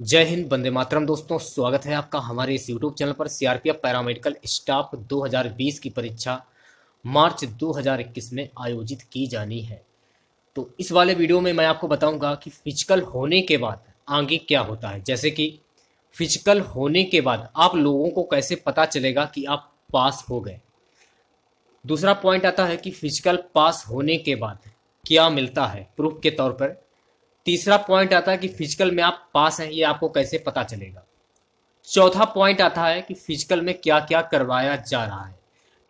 जय हिंद बंदे मातरम। दोस्तों, स्वागत है आपका हमारे इस यूट्यूब चैनल पर सीआरपीएफ पैरामेडिकल स्टाफ 2020 की परीक्षा मार्च 2021 में आयोजित की जानी है। तो इस वाले वीडियो में मैं आपको बताऊँगा कि फ़िज़िकल होने के बाद आगे क्या होता है। जैसे कि फ़िज़िकल होने के बाद आप लोगों को कैसे पता चलेगा कि आप पास हो गए। दूसरा पॉइंट आता है कि फ़िज़िकल पास होने के बाद क्या मिलता है। प्रूफ के तौर पर तीसरा पॉइंट आता है कि फ़िज़िकल में आप पास हैं, ये आपको कैसे पता चलेगा? चौथा पॉइंट आता है कि फ़िज़िकल में क्या क्या करवाया जा रहा है।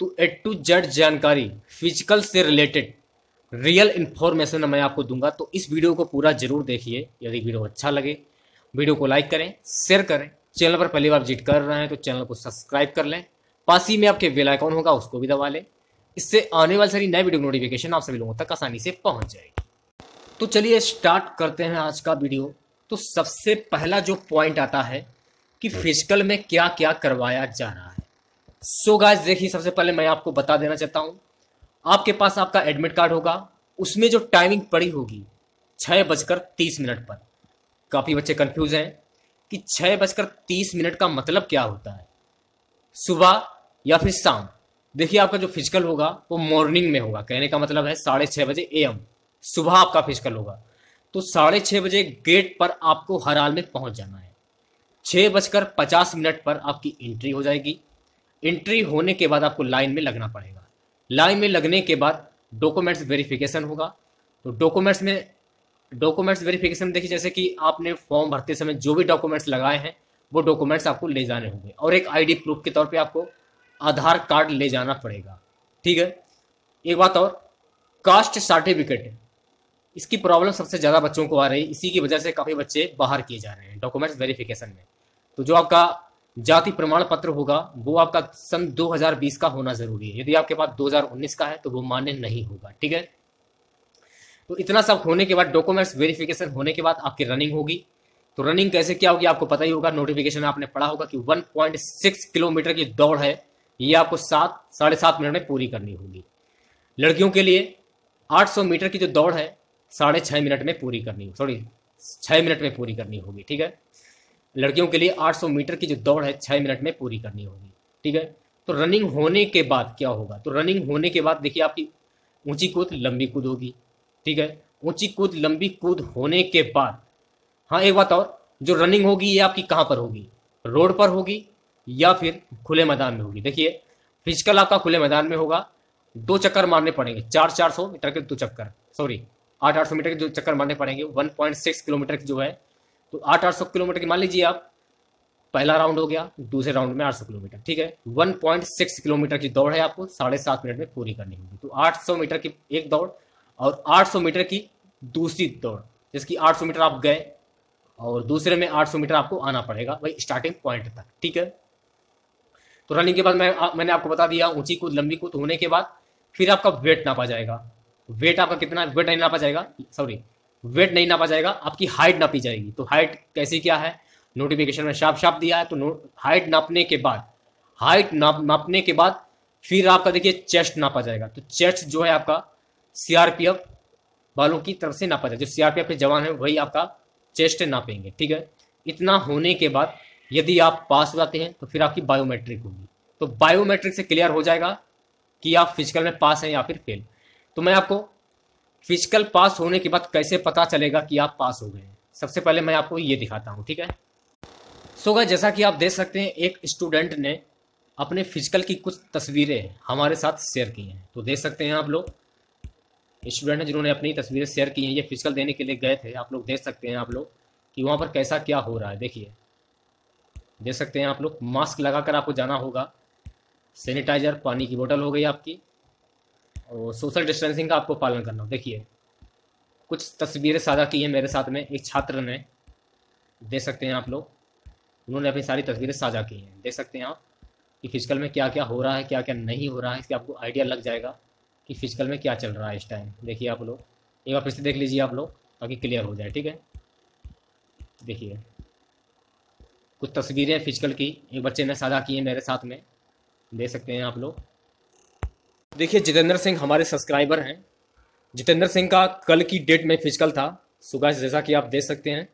तो एट टू जेड जानकारी फ़िज़िकल से रिलेटेड रियल इन्फॉर्मेशन मैं आपको दूँगा। तो इस वीडियो को पूरा ज़रूर देखिए, यदि वीडियो अच्छा लगे। वीडियो को लाइक करें शेयर करें। चैनल पर पहली बार विज़िट कर रहे हैं तो चैनल को सब्सक्राइब कर लें। पास ही में आपके बेल आइकॉन होगा, उसको भी दबा लें। इससे आने वाली सारी नई वीडियो नोटिफिकेशन आप सभी लोगों तक आसानी से पहुँच जाएगी। तो चलिए स्टार्ट करते हैं आज का वीडियो तो सबसे पहला जो पॉइंट आता है कि फ़िज़िकल में क्या क्या करवाया जा रहा है। सो गाइस देखिए, सबसे पहले मैं आपको बता देना चाहता हूँ। आपके पास आपका एडमिट कार्ड होगा। उसमें जो टाइमिंग पड़ी होगी, छह बजकर तीस मिनट पर। काफ़ी बच्चे कंफ्यूज हैं कि छह बजकर तीस मिनट का मतलब क्या होता है? सुबह या फिर शाम? देखिए, आपका जो फ़िज़िकल होगा, वो मॉर्निंग में होगा। कहने का मतलब है साढ़े छह बजे एम सुबह आपका फ़िज़िकल होगा। तो साढ़े छः बजे गेट पर आपको हर हाल में पहुँच जाना है। छः बजकर पचास मिनट पर आपकी एंट्री हो जाएगी। एंट्री होने के बाद आपको लाइन में लगना पड़ेगा। लाइन में लगने के बाद डॉक्यूमेंट्स वेरिफिकेशन होगा। तो डॉक्यूमेंट्स में डॉक्यूमेंट्स वेरिफिकेशन देखिए, जैसे कि आपने फॉर्म भरते समय जो भी डॉक्यूमेंट्स लगाए हैं, वो डॉक्यूमेंट्स आपको ले जाने होंगे। और एक आईडी प्रूफ के तौर पे आपको आधार कार्ड ले जाना पड़ेगा। ठीक है? एक बात और कास्ट सर्टिफिकेट इसकी प्रॉब्लम सबसे ज़्यादा बच्चों को आ रही है। इसी की वजह से काफ़ी बच्चे बाहर किए जा रहे हैं डॉक्यूमेंट्स वेरिफिकेशन में। तो जो आपका जाति प्रमाण पत्र होगा, वो आपका सन 2020 का होना ज़रूरी है। यदि आपके पास 2019 का है तो वो मान्य नहीं होगा, ठीक है? तो इतना सब होने के बाद डॉक्यूमेंट्स वेरिफिकेशन होने के बाद आपकी रनिंग होगी। तो रनिंग कैसे, क्या होगी आपको पता ही होगा। नोटिफिकेशन आपने पढ़ा होगा कि 1.6 किलोमीटर की दौड़ है। ये आपको सात, साढ़े सात मिनट में पूरी करनी होगी। लड़कियों के लिए 800 मीटर की जो दौड़ है साढ़े छः मिनट में पूरी करनी सॉरी छः मिनट में पूरी करनी होगी, ठीक है? लड़कियों के लिए 800 मीटर की जो दौड़ है छः मिनट में पूरी करनी होगी, ठीक है? तो रनिंग होने के बाद क्या होगा? तो रनिंग होने के बाद देखिए आपकी ऊँची कूद, लंबी कूद होगी, ठीक है? ऊँची कूद, लंबी कूद होने के बाद हाँ एक बात और, जो रनिंग होगी, ये आपकी कहाँ पर होगी? रोड पर होगी या फिर खुले मैदान में होगी? देखिए फ़िज़िकल आपका खुले मैदान में होगा, दो चक्कर मारने पड़ेंगे, चार चार सौ मीटर के दो चक्कर सॉरी आठ आठ सौ मीटर के जो चक्कर मारने पड़ेंगे वन पॉइंट सिक्स किलोमीटर जो है। तो आठ आठ सौ किलोमीटर की मान लीजिए आप, पहला राउंड हो गया, दूसरे राउंड में आठ सौ किलोमीटर, ठीक है? वन पॉइंट सिक्स किलोमीटर की दौड़ है आपको, साढ़े सात मिनट में पूरी करनी होगी। तो आठ सौ मीटर की एक दौड़ और आठ सौ मीटर की दूसरी दौड़, जिसकी आठ सौ मीटर आप गए और दूसरे में आठ सौ मीटर आपको आना पड़ेगा, वही स्टार्टिंग पॉइंट तक, ठीक है? तो रनिंग के बाद मैं, मैंने आपको बता दिया, ऊँची कूद, लंबी कूद होने के बाद फिर आपका वेट नापा जाएगा। वेट आपका कितना, वेट नहीं नापा जाएगा सॉरी वेट नहीं नापा जाएगा, आपकी हाइट नापी जाएगी। तो हाइट कैसी क्या है? नोटिफिकेशन में शाप शाप दिया है तो हाइट नापने के बाद हाइट नाप, नापने के बाद फिर आपका देखिए चेस्ट नापा जाएगा। तो चेस्ट जो है आपका सीआरपीएफ वालों की तरफ़ से नापा जाएगा। जो सीआरपीएफ के जवान है, वही आपका चेस्ट नापेंगे, ठीक है? इतना होने के बाद यदि आप पास हो जाते हैं तो फिर आपकी बायोमेट्रिक होगी। तो बायोमेट्रिक से क्लियर हो जाएगा कि आप फ़िज़िकल में पास हैं या फिर फेल तो मैं आपको फ़िज़िकल पास होने के बाद कैसे पता चलेगा कि आप पास हो गए हैं? सबसे पहले मैं आपको ये दिखाता हूँ, ठीक है? सो गए जैसा कि आप देख सकते हैं, एक स्टूडेंट ने अपने फ़िज़िकल की कुछ तस्वीरें हमारे साथ शेयर की हैं। तो देख सकते हैं आप लोग स्टूडेंट हैं जिन्होंने अपनी तस्वीरें शेयर की हैं, ये फ़िज़िकल देने के लिए गए थे। आप लोग देख सकते हैं आप लोग कि वहाँ पर कैसा क्या हो रहा है। देखिए, देख सकते हैं आप लोग मास्क लगाकर आपको जाना होगा। सैनिटाइजर पानी की बोतल हो गई आपकी। और सोशल डिस्टेंसिंग का आपको पालन करना हो। देखिए, कुछ तस्वीरें साझा की हैं मेरे साथ में, एक छात्र ने, देख सकते हैं आप लोग, उन्होंने अपनी सारी तस्वीरें साझा की हैं। देख सकते हैं आप कि फ़िज़िकल में क्या क्या हो रहा है क्या क्या नहीं हो रहा है इसके आपको आइडिया लग जाएगा कि फ़िज़िकल में क्या चल रहा है इस टाइम देखिए आप लोग, एक बार फिर से देख लीजिए आप लोग, ताकि क्लियर हो जाए, ठीक है? देखिए, कुछ तस्वीरें फ़िज़िकल की एक बच्चे ने साझा की है मेरे साथ में। देख सकते हैं आप लोग देखिए, जितेंद्र सिंह हमारे सब्सक्राइबर हैं। जितेंद्र सिंह का कल की डेट में फ़िज़िकल था। सुबह जैसा कि आप देख सकते हैं,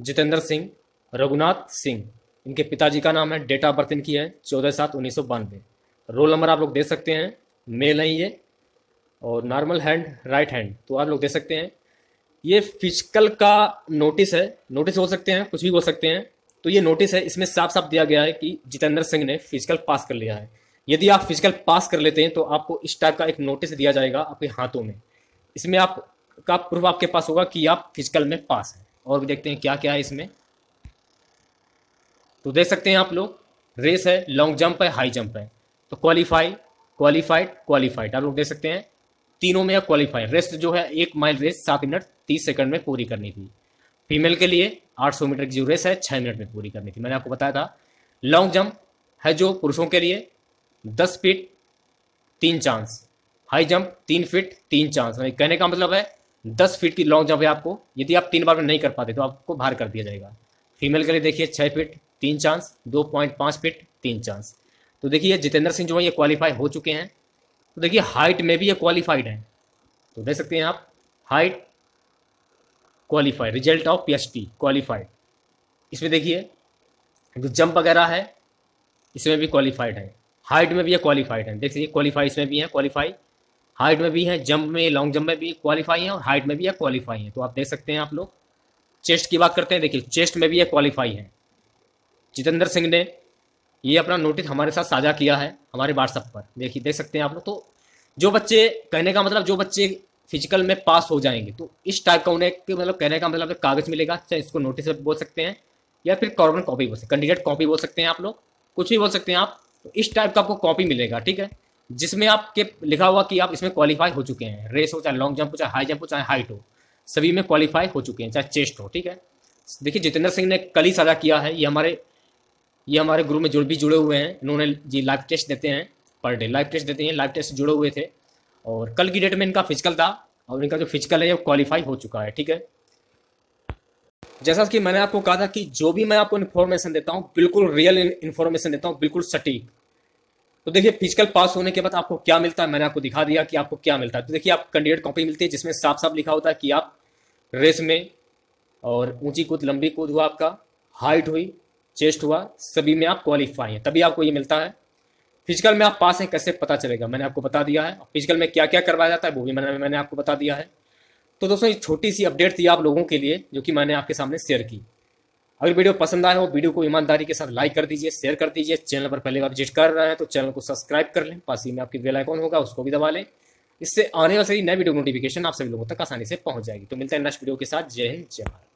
जितेंद्र सिंह, रघुनाथ सिंह, इनके पिताजी का नाम है, डेट ऑफ़ बर्थ इनकी है, चौदह सात उन्नीस सौ बानवे। रोल नंबर आप लोग दे सकते हैं मेल है ये, और नॉर्मल हैंड राइट हैंड तो आप लोग दे सकते हैं। ये फ़िज़िकल का नोटिस है। नोटिस हो सकते हैं, कुछ भी हो सकते हैं। तो ये नोटिस है, इसमें साफ़ साफ़ दिया गया है कि जितेंद्र सिंह ने फ़िज़िकल पास कर लिया है। यदि आप फ़िज़िकल पास कर लेते हैं तो आपको इस टाइप का एक नोटिस दिया जाएगा आपके हाथों में। इसमें आप, का प्रूफ आपके पास होगा कि आप फ़िज़िकल में पास हैं। और भी देखते हैं क्या क्या है इसमें। तो देख सकते हैं आप लोग रेस है लॉन्ग जंप है हाई जंप है। तो क्वालिफाई क्वालिफाइड क्वालिफाइड आप लोग देख सकते हैं, तीनों में क्वालिफाई रेस्ट जो है, एक माइल रेस सात मिनट तीस सेकंड में पूरी करनी थी। फीमेल के लिए 800 मीटर की जो रेस है, छह मिनट में पूरी करनी थी। मैंने आपको बताया था लॉन्ग जंप है जो पुरुषों के लिए दस फीट तीन चांस हाई जंप तीन फीट तीन चांस कहने का मतलब है, दस फीट की लॉन्ग जंप है आपको। यदि आप तीन बार में नहीं कर पाते तो आपको बाहर कर दिया जाएगा। फीमेल के लिए देखिए, छह फीट तीन चांस दो पॉइंट पाँच फीट तीन चांस तो देखिए, जितेंद्र सिंह जो है, ये क्वालिफाई हो चुके हैं। तो देखिए हाइट में भी ये क्वालिफाइड है। तो देख सकते हैं आप height qualified result of PhD qualified इसमें देखिए जंप वगैरह है, इसमें भी क्वालिफाइड है। हाइट में भी ये क्वालिफाइड है। देखिए क्वालिफाई में भी है क्वालिफाई हाइट में भी है जंप में लॉन्ग जंप में भी क्वालिफाई है और हाइट में भी है क्वालिफाई है। तो आप देख सकते हैं आप लोग। चेस्ट की बात करते हैं, देखिए चेस्ट में भी ये क्वालिफाई है। जितेंद्र सिंह ने ये अपना नोटिस हमारे साथ साझा किया है, हमारे व्हाट्सएप पर। देखिए, देख सकते हैं आप लोग तो जो बच्चे, कहने का मतलब जो बच्चे फ़िज़िकल में पास हो जाएँगे तो इस टाइप का उन्हें मतलब कहने का मतलब कागज़ मिलेगा, चाहे इसको नोटिस बोल सकते हैं या फिर कॉर्बन कॉपी बोल सकते कैंडिडेट कॉपी बोल सकते हैं आप लोग। कुछ भी बोल सकते हैं आप। तो इस टाइप का आपको कॉपी मिलेगा, ठीक है? जिसमें आपके लिखा हुआ कि आप इसमें क्वालिफाई हो चुके हैं। रेस हो, चाहे लॉन्ग जंप हो, चाहे हाई जंप हो, चाहे हाइट हो, सभी में क्वालिफाई हो चुके हैं, चाहे चेस्ट हो, ठीक है? देखिए, जितेंद्र सिंह ने कल ही साझा किया है, ये हमारे ये हमारे ग्रुप में जुड़, भी जुड़े हुए हैं। इन्होंने जी लाइव टेस्ट देते हैं पर डे लाइव टेस्ट देते हैं लाइव टेस्ट जुड़े हुए थे। और कल की डेट में इनका फ़िज़िकल था, और इनका जो फ़िज़िकल है वो क्वालिफाई हो चुका है, ठीक है? जैसा कि मैंने आपको कहा था कि जो भी मैं आपको इन्फॉर्मेशन देता हूँ, बिल्कुल रियल इन्फॉर्मेशन देता हूँ, बिल्कुल सटीक। तो देखिए फ़िज़िकल पास होने के बाद आपको क्या मिलता है? मैंने आपको दिखा दिया कि आपको क्या मिलता है। तो देखिए, आप कैंडिडेट कॉपी मिलती है, जिसमें साफ़ साफ़ लिखा होता है कि आप रेस में और ऊँची कूद, लंबी कूद हुआ, आपका हाइट हुई चेस्ट हुआ, सभी में आप क्वालिफाई हैं, तभी आपको ये मिलता है। फ़िज़िकल में आप पास हैं, कैसे पता चलेगा? मैंने आपको बता दिया है। फ़िज़िकल में क्या क्या करवाया जाता है, वो भी मैंने मैंने आपको बता दिया है। तो दोस्तों ये छोटी सी अपडेट थी आप लोगों के लिए, जो कि मैंने आपके सामने शेयर की। अगर वीडियो पसंद आए हो, वीडियो को ईमानदारी के साथ लाइक कर दीजिए शेयर कर दीजिए। चैनल पर पहले बार विज़िट कर रहे हैं तो चैनल को सब्सक्राइब कर लें। पास ही में आपकी बेल आइकॉन होगा, उसको भी दबा लें। इससे आने वाले नए वीडियो नोटिफिकेशन आप सभी लोगों तक आसानी से पहुँच जाएगी। तो मिलता है नेक्स्ट वीडियो के साथ। जय हिंद, जय भारत।